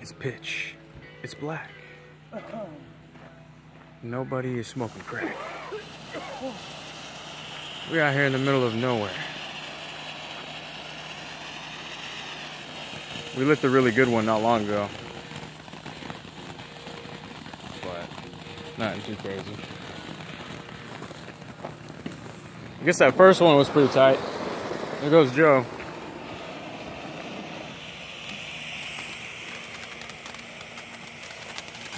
It's pitch. It's black. Nobody is smoking crack. We're out here in the middle of nowhere. We lit the really good one not long ago. But nothing too crazy. I guess that first one was pretty tight. There goes Joe.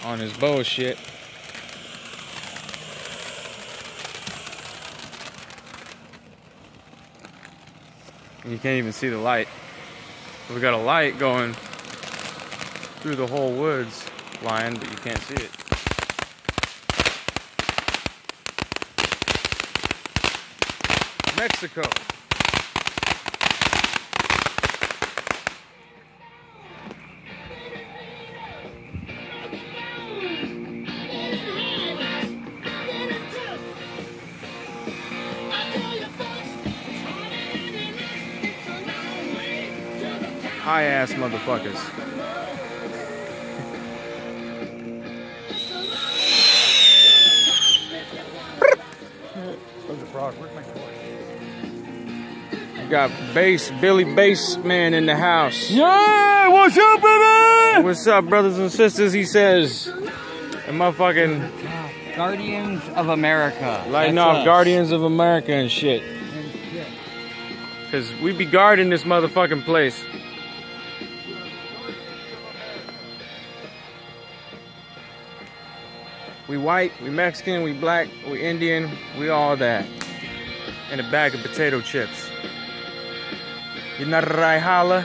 On his bullshit. You can't even see the light. We got a light going through the whole woods line, but you can't see it. Mexico. High ass motherfuckers. Got bass, Billy Bass Man in the house. Yeah, what's up, baby? What's up, brothers and sisters? He says, and motherfucking Guardians of America. lighting That's off us. Guardians of America and shit. Cause we be guarding this motherfucking place. We white, we Mexican, we black, we Indian, we all that. In a bag of potato chips. You're not right, holla?